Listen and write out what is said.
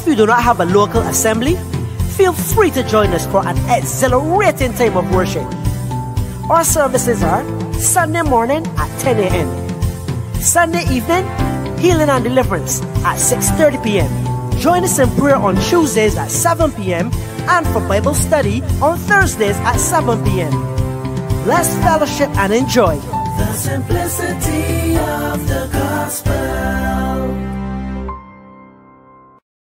If you do not have a local assembly, feel free to join us for an exhilarating time of worship. Our services are Sunday morning at 10 a.m. Sunday evening, healing and deliverance at 6.30 p.m. Join us in prayer on Tuesdays at 7 p.m. and for Bible study on Thursdays at 7 p.m. Let's fellowship and enjoy the simplicity of the.